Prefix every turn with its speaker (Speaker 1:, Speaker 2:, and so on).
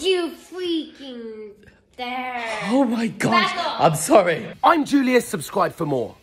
Speaker 1: You freaking dare?
Speaker 2: Oh my
Speaker 1: God!
Speaker 2: I'm sorry. I'm Julius. Subscribe for more.